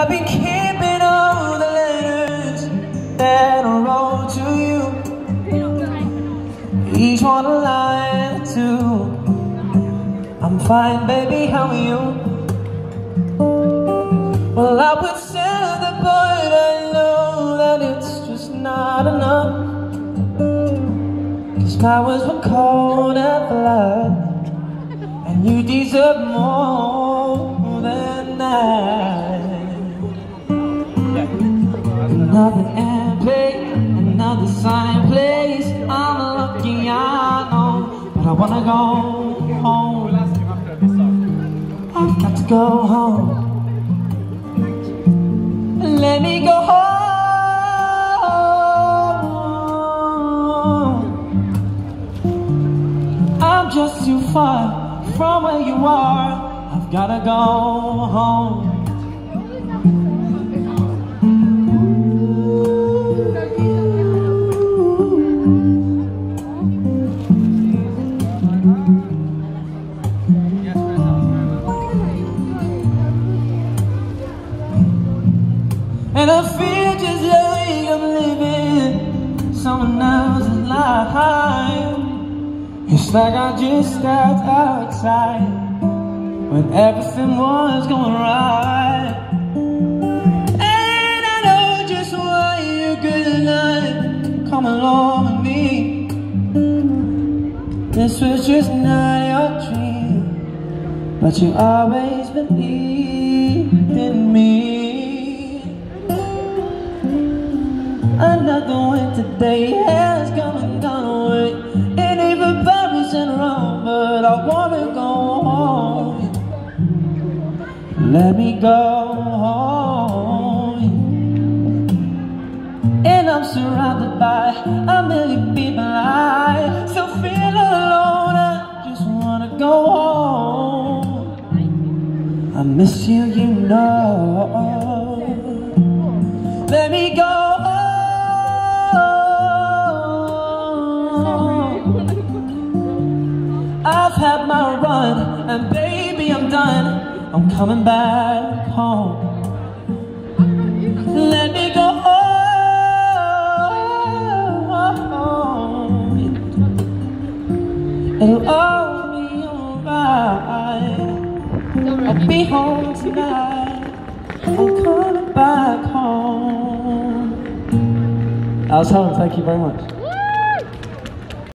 I've been keeping all the letters that I wrote to you. Each one a line too. I'm fine, baby, how are you? Well, I would say the but I know that it's just not enough. Cause flowers were cold and flat, and you deserve more Another airplane, another sign place. I'm lucky, I know, but I wanna go home. I've got to go home. Let me go home. I'm just too far from where you are. I've gotta go home. And I feel just like I'm living someone else's life. It's like I just stepped outside when everything was going right. And I know just why you couldn't come along with me. This was just not your dream, but you always believed in me. Another winter day has come and gone away. Ain't even Paris and Rome But I wanna go home. Let me go home. And I'm surrounded by a million people. I still feel alone. I just wanna go home. I miss you, you know. Let me go and baby, I'm done. I'm coming back home. Let me go home. It'll all be alright. I'll be home tonight. I'm coming back home. I was home. Thank you very much.